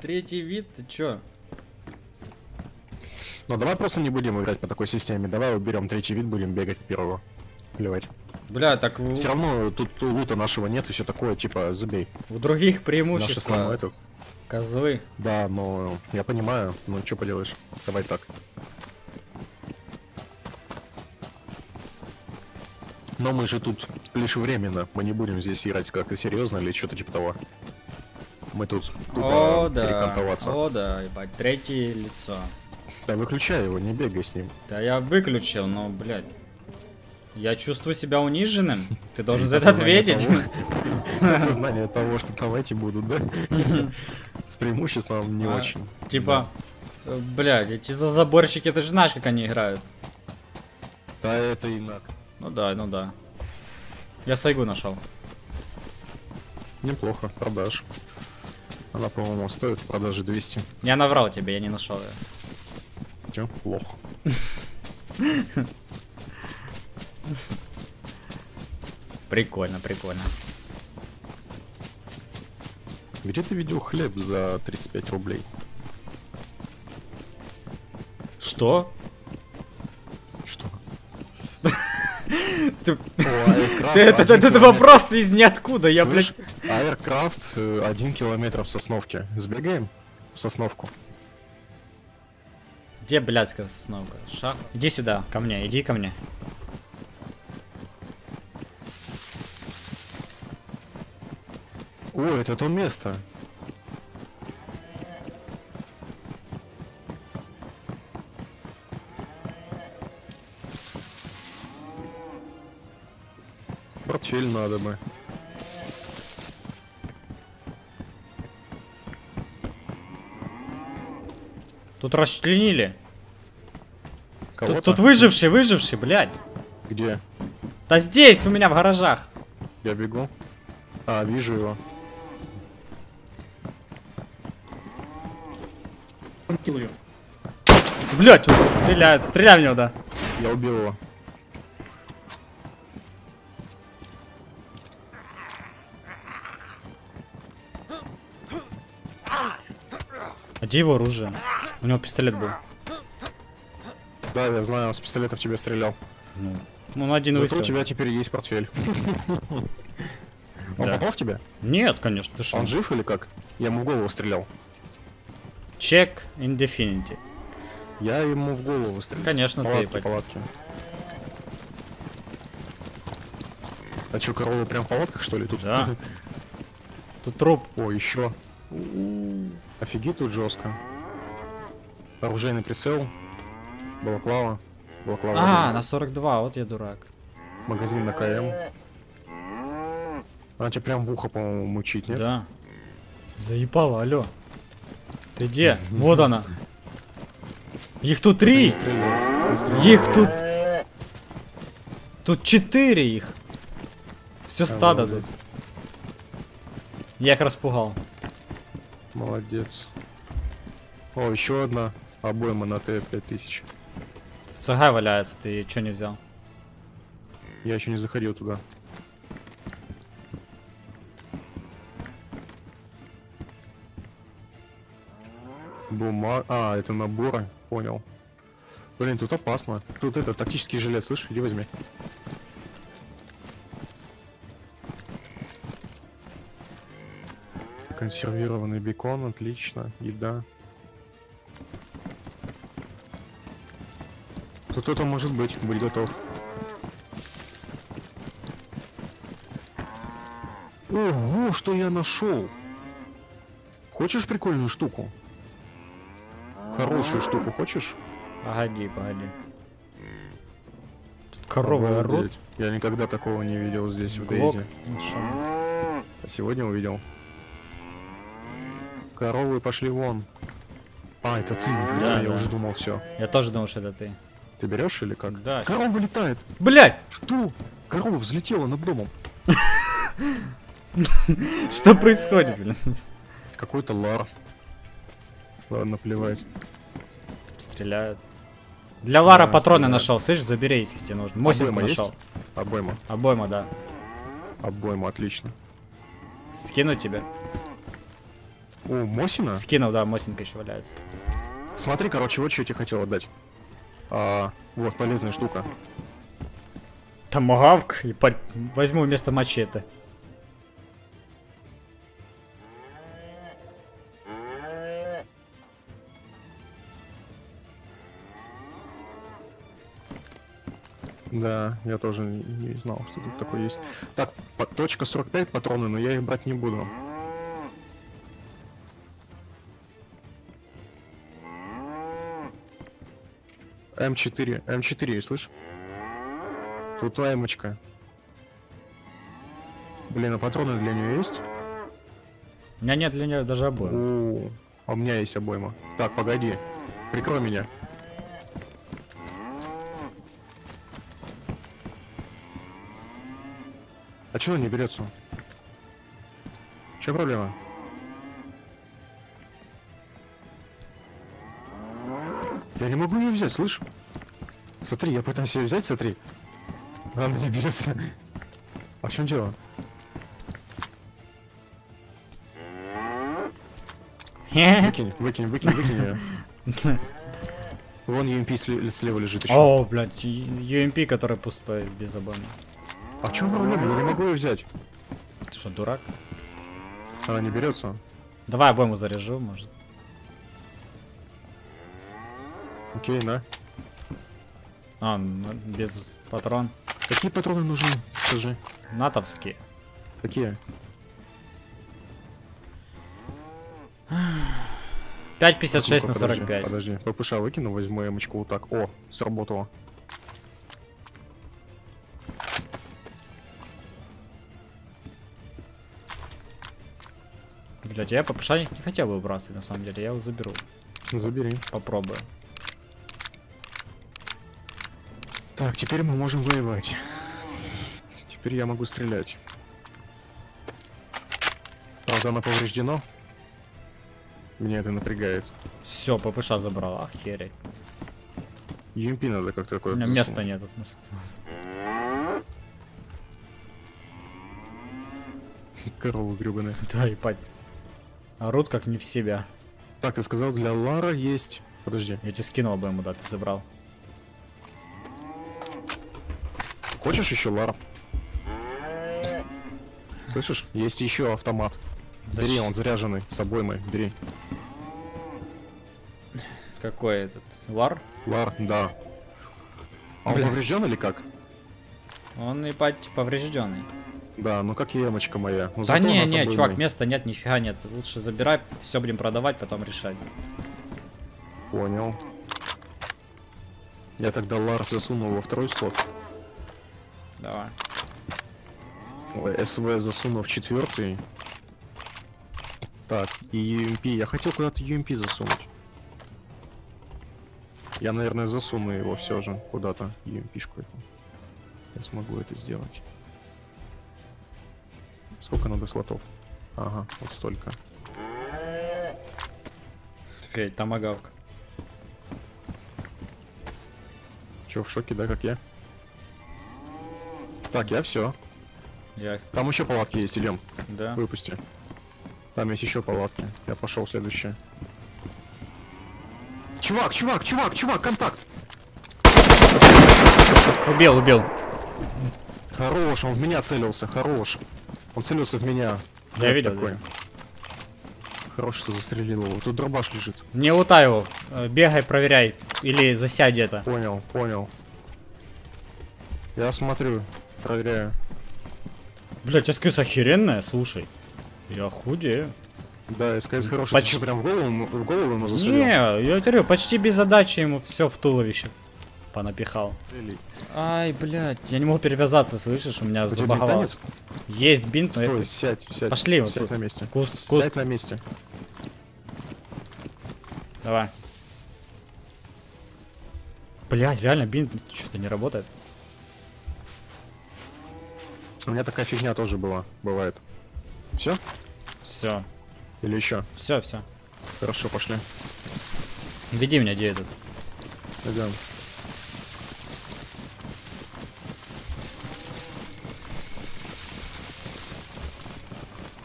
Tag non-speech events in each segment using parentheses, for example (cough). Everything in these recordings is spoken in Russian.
Третий вид, ты чё? Ну давай просто не будем играть по такой системе. Давай уберем третий вид, будем бегать первого. Плевать. Бля, так в, Все равно тут лута нашего нет и все такое, типа, забей. у других преимущества. Козлы. Да, но я понимаю, ну что поделаешь. Давай так. Но мы же тут лишь временно. Мы не будем здесь играть как-то серьезно или что-то типа того. Мы тут О, да. О, да, ебать. Третье лицо. Да выключай его, не бегай с ним. Да я выключил, но, блядь. Я чувствую себя униженным. Ты должен за (laughs) это ответить. Осознание того, (laughs) что там эти будут, да? С преимуществом не А, очень. Типа, э, блядь, эти за заборщики, ты же знаешь, как они играют. Да это инак. Ну да, ну да. Я Сайгу нашел. Неплохо, продаж. Она, по-моему, стоит в продаже 200. Я наврал тебе, я не нашел ее. Чё? Плохо. Прикольно, прикольно. Где ты видел хлеб за 35 рублей? Что? Ты, О, Aircraft, ты- (laughs) это, вопрос из ниоткуда, я, блядь... Аэркрафт, э, один километр в Сосновке. Сбегаем в Сосновку. Где блядская сосновка? Шах. Иди сюда, ко мне, иди ко мне. О, это то место. Портфель надо бы. Тут расчленили. Тут, тут выживший, выживший, блядь. Где? Да здесь, у меня в гаражах. Я бегу. А, вижу его. Блядь, тут стреляют, стреляй в него, да. Я убил его. Где его оружие? У него пистолет был. Да, я знаю, он с пистолета в тебя стрелял. Ну, ну на один Зато у выстрел. тебя теперь есть портфель. (laughs) Он Да. попал в тебя? Нет, конечно, ты что? Он жив или как? Я ему в голову стрелял. Check Indefinity. Я ему в голову выстрелил. Конечно, ты, палатки, ебать. палатки. А чё, коровы прям в палатках, что ли, тут? Да. (laughs) Тут труп. О, еще. Офигеть тут жестко. Оружейный прицел. Балаклава. Балаклава. А, один. на 42, вот я дурак. Магазин на КМ. Она тебя прям в ухо, по-моему, мучить, нет? Да. Заебало, алло. Ты где? Вот она. Их тут три. Их тут... Тут четыре их. Все стадо тут. Я их распугал. Молодец. О, еще одна обойма на Т-5000. Тут ЦГ валяется, ты что не взял? Я еще не заходил туда. Бума... А, это наборы, понял. Блин, тут опасно. Тут это, тактический жилет, слышь, иди возьми. Консервированный бекон, отлично. Еда. Тут кто-то может быть, будь готов. Ого, что я нашел! Хочешь прикольную штуку? Хорошую штуку хочешь? Погоди, погоди. Тут коровы орут. Я никогда такого не видел здесь, в Глок. Дейзе. Ну шо? А сегодня увидел. Коровы пошли вон. А, это ты, Да, я да. уже думал, все. Я тоже думал, что это ты. Ты берешь или как? Да. Корова летает! Блять! Что? Корова взлетела над домом. (laughs) Что происходит, блин? Какой-то лар. Ладно, плевать. Стреляют. Для Лара Да, патроны стреляют. нашел, слышь, забери, если тебе нужно. Мосинку Обойма есть? нашел. Обойма. Обойма, да. Обойма, отлично. Скину тебе. О, Мосина? Скинул, да, Мосинка еще валяется. Смотри, короче, вот что я тебе хотел отдать. А, вот, полезная штука. Томагавк и по- возьму вместо мачете. Да, я тоже не, знал, что тут такое есть. Так, точка 45 патроны, но я их брать не буду. М4, М4, слышь? Тут твоя эмочка. Блин, а патроны для нее есть? У меня нет для нее даже обоев. О, а у меня есть обойма. Так, погоди. Прикрой меня. А чего он не берется? Че проблема? Я не могу ее взять, слышь? Смотри, я пытаюсь ее взять, смотри. Она не берется. А в чем дело? Выкинь, выкинь, выкинь, выкинь ее. Вон UMP сли- слева лежит еще. О, блядь, UMP, который пустой, без обоймы. А в чем проблема? Я не могу ее взять. Ты что, дурак? Она не берется. Давай обойму заряжу, может. Окей, на. А, без патрон. Какие патроны нужны? Скажи. Натовские. Какие? 5,56 на Ну-ка, подожди, 45. Подожди, ППШ выкину, возьму эмочку вот так. О, сработало. Блять, я ППШ не хотел бы выбрасывать, на самом деле. Я его заберу. Забери. Попробую. Так, теперь мы можем воевать. Теперь я могу стрелять. Правда, она повреждена. Меня это напрягает. Все, ППШ забрал. Охереть. UMP надо как-то У такое. меня места нет. тут нас- Коровы гребаные. (laughs) Да, ебать. Орут как не в себя. Так, ты сказал, для Лара есть... Подожди. Я тебе скинул обойму, да, ты забрал. Хочешь еще Лара? Слышишь? Есть еще автомат. Бери, Зачем? он заряженный, с обоймой, бери. Какой этот? Вар? Лар, да. А он Бля. поврежден или как? Он, ебать, поврежденный. Да, ну как емочка моя. Ну, Да не, не, обоймой. чувак, места нет, нифига нет. Лучше забирай, все будем продавать, потом решать. Понял. Я тогда Лар засунул во второй слот. Давай. Ой, СВ засунул в четвертый. Так, и UMP. Я хотел куда-то UMP засунуть. Я, наверное, засуну его все же куда-то. UMP-шку эту. Я смогу это сделать. Сколько надо слотов? Ага, вот столько. Федь, томагавк. Че, в шоке, да, как я? Так, я все. Я, Там еще палатки есть, идем. да. Выпусти. Там есть еще палатки. Я пошел следующее. Чувак, чувак, чувак, чувак, контакт! Убил, убил. Хорош, он в меня целился, хорош. Он целился в меня. Я Вот видел, такой. Хорош, что застрелил его. Тут дробаш лежит. Не лутай его. Э, Бегай, проверяй. Или засядь где-то. Понял, понял. Я смотрю, проверяю. Блять, СКС охеренная, слушай. Я худею. Да, СКС хороший. Почти- Ты прям в голову, в голову ему застрелил? Не, я говорю, почти без задачи ему все в туловище понапихал. Ай, блядь, я не могу перевязаться, слышишь, у меня У забаговалось. Есть бинт, но я- Стой, сядь, сядь. Пошли, вот сядь тут. на месте. Куст, куст. Сядь на месте. Давай. Блять, реально бинт что-то не работает. У меня такая фигня тоже была, бывает. Все? Все, Или еще? все, все. Хорошо, пошли. Веди меня, где этот? Идем.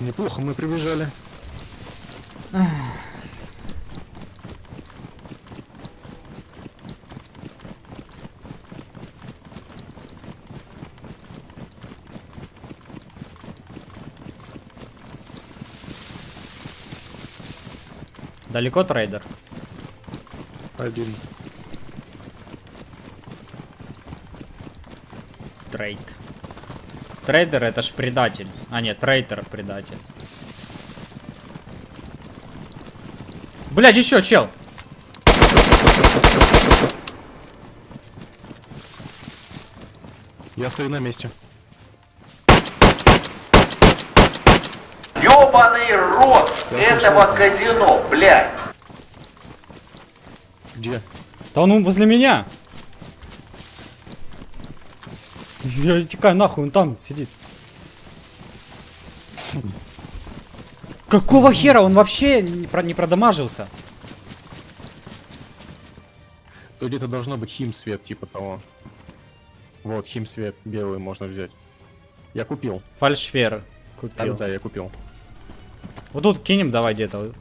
Неплохо мы прибежали. Далеко трейдер? Один. Трейд. Трейдер это ж предатель. А нет, трейдер предатель. Блять, еще чел. Я стою на месте. Ёбаный рот Я этого слышал. казино, блядь. Где? Да он возле меня. Я текаю нахуй, он там сидит. Какого хера? Он вообще не, про- не продамажился. То где-то должно быть химсвет, типа того. Вот, химсвет белый можно взять. Я купил. Фальшфер Да, купил. да, я купил. Вот тут кинем давай где-то.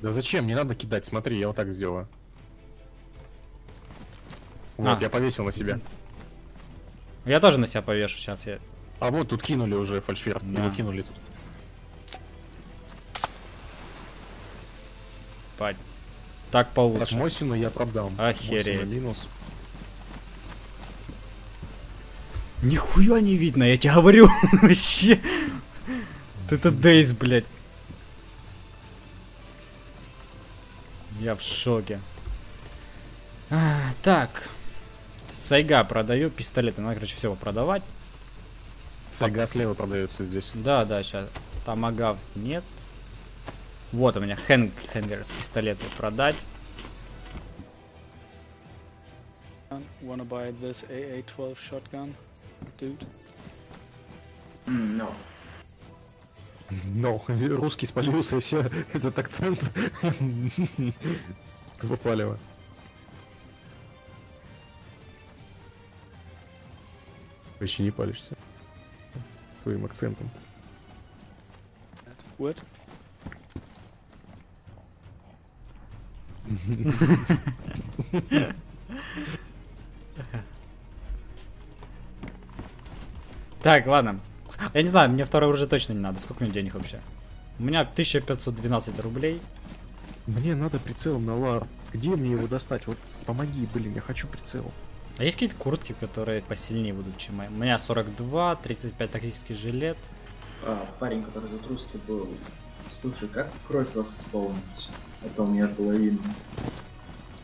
Да зачем? Не надо кидать, смотри, я вот так сделаю. Вот, А. я повесил на себя. Я тоже на себя повешу сейчас. Я... А вот тут кинули уже фальшфер. Да. Его кинули тут. Пать. Так Так, получше. Мосину я продам. Охереть. Минус. Нихуя не видно, я тебе говорю. (laughs) Вообще. Это Дейс, блядь. Я в шоке. А, так. Сайга продаю, пистолеты. Надо, короче, все продавать. Сайга слева продается здесь. Да, да, сейчас. Тамагав нет. Вот у меня хэнг, хэнгер с пистолеты продать. Wanna buy this AA-12 shotgun, dude? Ну, Но русский спалился и все. Этот акцент. Тупо палево. Вообще не палишься. Своим акцентом. Wood? Так, ладно. Я не знаю, мне второе оружие точно не надо. Сколько мне денег вообще? У меня 1512 рублей. Мне надо прицелом на лар. Где мне его достать? Вот помоги, блин, я хочу прицел. А есть какие-то куртки, которые посильнее будут, чем мои? У меня 42, 35 тактический жилет. А, парень, который тут русский был. Слушай, как кровь восполнить? Это у меня половина.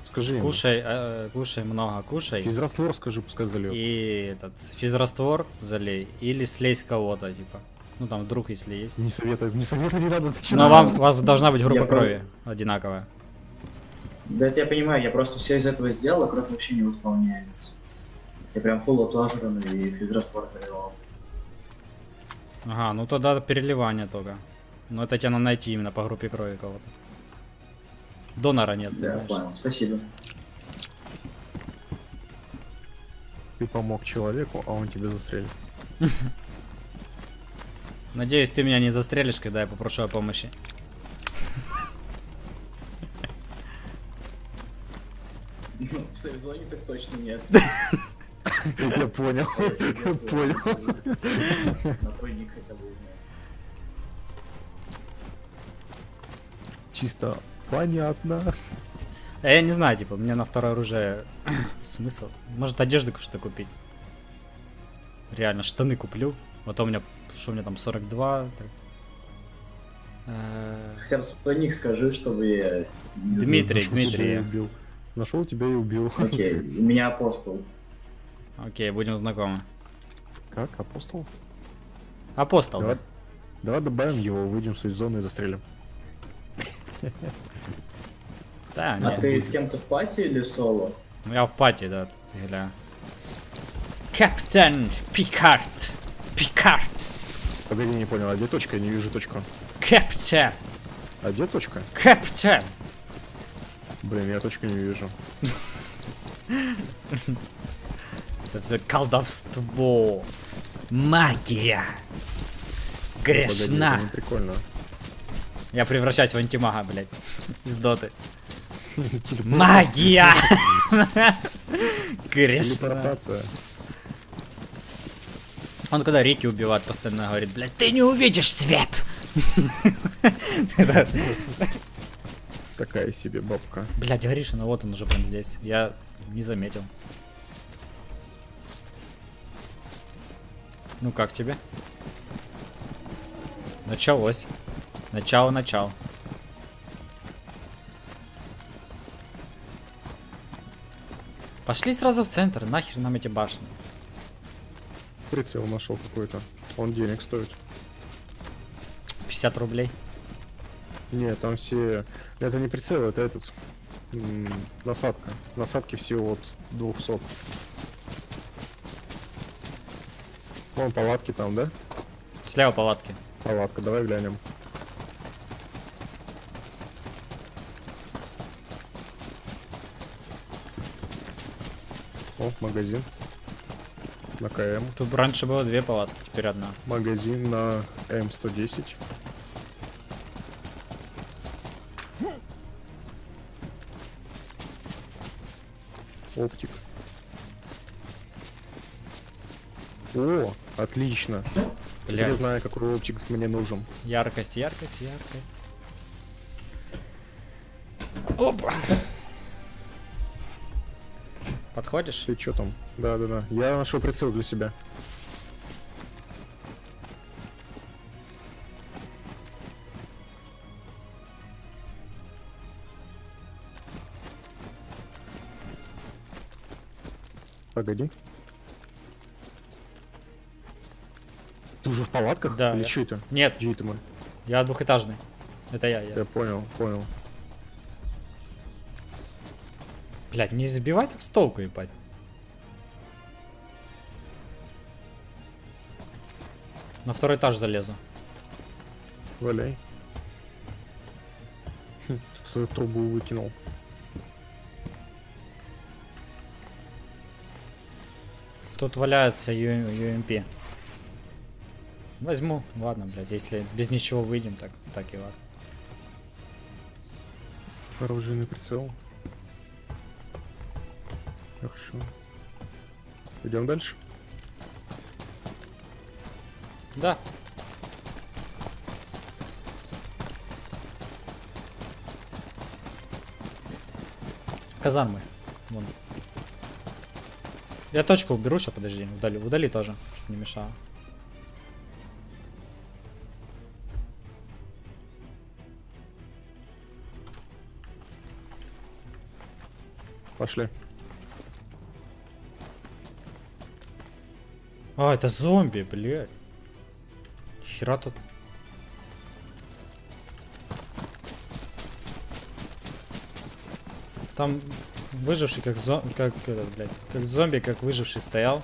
Скажи ему. Кушай, э, кушай много, кушай. Физраствор скажи, пускай зальет. И этот физраствор залей. Или слей с кого-то, типа. Ну там вдруг, если есть. Не советую, не советую, не надо. Но вам, у вас должна быть группа Я крови одинаковая. Да это я понимаю, я просто все из этого сделал, а кровь вообще не восполняется. Я прям фул отлаженный и физраствор заливал. Ага, ну тогда переливание только. Но это тебе надо найти именно по группе крови кого-то. Донора нет, Да, понимаешь? понял, спасибо. Ты помог человеку, а он тебя застрелил. (laughs) Надеюсь, ты меня не застрелишь, когда я попрошу о помощи. Ну, (laughs) в сейф-зоне так точно нет. (laughs) Я понял, понял. На твой ник хотя бы узнать. Чисто понятно. А я не знаю, типа, мне на второе оружие (clears throat) смысл. Может одежды что-то купить. Реально, штаны куплю. Вот у меня, что у меня там 42. так. Э, Хотя бы свой ник скажи, чтобы я... Дмитрий, Нашел тебя Дмитрий. и убил. Нашел тебя и убил. Окей, у меня апостол. Окей, будем знакомы. Как? Апостол? Апостол. Давай, да. давай добавим его, выйдем в свою зону и застрелим. (laughs) Да, А нет. ты с кем-то в пати или соло? Ну, Я в пати, да, тут гля. Капитан Пикард. Пикард. Погоди, не понял, а где точка? Я не вижу точку. Капитан. А где точка? Капитан. Блин, я точку не вижу. (laughs) Это все колдовство. Магия. Погоди, Грешна. это не прикольно. Я превращаюсь в антимага, блядь. Из доты. Магия! (laughs) Грешно. Он когда Рики убивает, постоянно говорит, блядь, ты не увидишь свет! (laughs) Такая себе бабка. Блядь, Гришина, вот он уже прям здесь. Я не заметил. Ну как тебе? Началось. Начало, начало. Пошли сразу в центр, нахер нам эти башни. Прицел нашел какой-то. Он денег стоит. 50 рублей. Нет, там все... Это не прицел, это этот... Насадка. Насадки всего от с- 200. Вон палатки там, да? Слева палатки. Палатка, давай глянем. О, магазин. На КМ. Тут раньше было две палатки, теперь одна. Магазин на М110. Оптик. О, отлично. Теперь я Блядь. знаю, какой оптик мне нужен. Яркость, яркость, яркость. Опа. Подходишь? Ты чё там? Да-да-да. Я нашел прицел для себя. Погоди. Ты уже в палатках? Да, Или я- что это? Нет, Где это мы? я двухэтажный. Это я, я. Я понял, понял. Блядь, не забивай так с толку, ебать. На второй этаж залезу. Валяй. Хм, Кто трубу выкинул. Тут валяется Ю- UMP. Возьму. Ладно, блядь, если без ничего выйдем, так, так и ладно. Оружейный прицел. Хорошо. Идем дальше. Да. Казармы. Вон. Я точку уберу, сейчас подожди. Удали, удали тоже, чтоб не мешало. Пошли. А, это зомби, блядь. Хера тут. Там выживший как зом... как этот, блядь, как зомби, как выживший стоял.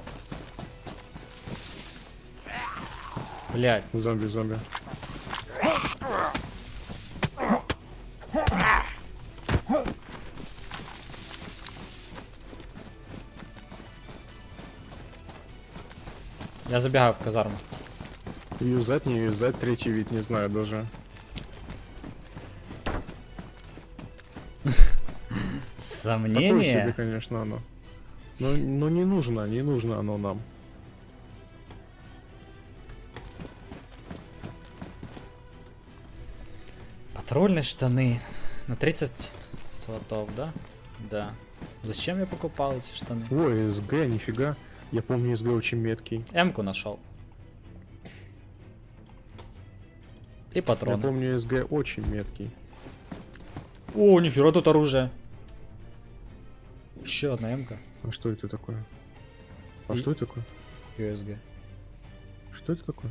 Блядь. Зомби, зомби. Я забегаю в казарму. Юзать, не юзать, третий вид не знаю даже. (laughs) Такое себе, Сомнение. конечно, оно. Но, но не нужно, не нужно оно нам. Патрульные штаны. На 30 слотов, да? Да. Зачем я покупал эти штаны? Ой, СГ, нифига. Я помню, СГ очень меткий. М-ку нашел. И Я патроны. помню, СГ очень меткий. О, нихера тут оружие. Еще одна М-ка. А что это такое? А И- что это такое? USG. Что это такое?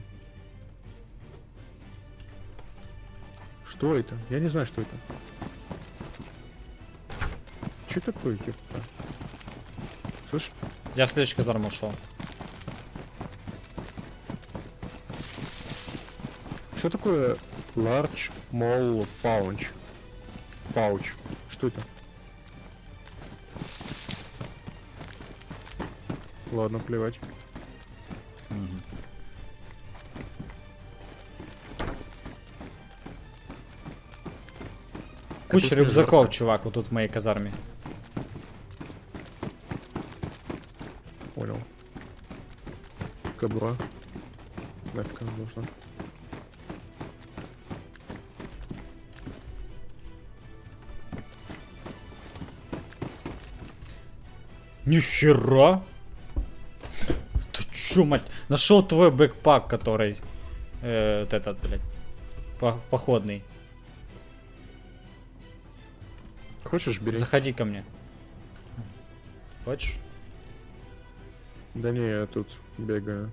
Что это? Я не знаю, что это. Что такое, типа? Слышь? Я в следующую казарму ушел. Что такое large mall pouch? Pouch. Что это? Ладно, плевать. Куча рюкзаков, чувак, вот тут в моей казарме. Понял. Кобура. Нафиг она нужна. Нихера! Ты чё, мать? Нашел твой бэкпак, который... э, вот этот, блядь. по- походный. Хочешь, бери. Заходи ко мне. Хочешь? Да не, я тут бегаю.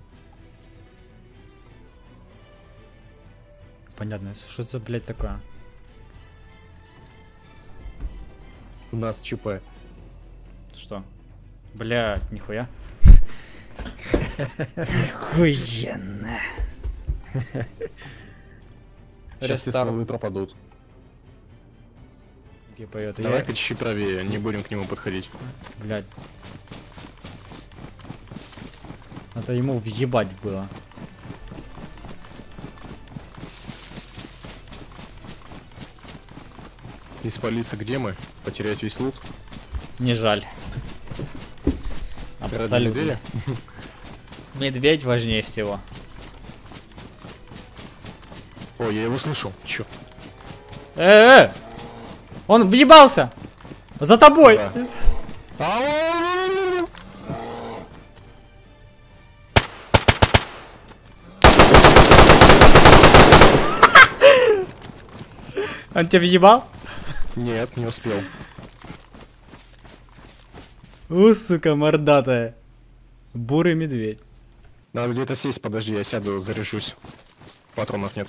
Понятно, что это за, блядь, такое? У нас ЧП. Что? Блядь, нихуя. Охуенно. Сейчас все стволы пропадут. Где поет? Я- Давай-ка чуть правее, не будем к нему подходить. Блядь. Это ему въебать было. И спалиться где мы? Потерять весь лут? Не жаль. Абсолютно. (laughs) Медведь важнее всего. О, я его слышу. Чё? Э, -э! Он въебался! За тобой! Да. Он тебя въебал? Нет, не успел. У, сука, мордатая. Бурый медведь. Надо где-то сесть, подожди, я сяду, заряжусь. Патронов нет.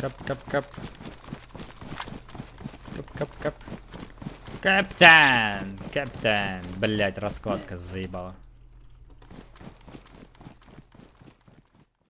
Кап-кап-кап. Кап-кап-кап. Капитан! Капитан! Блять, раскладка заебала.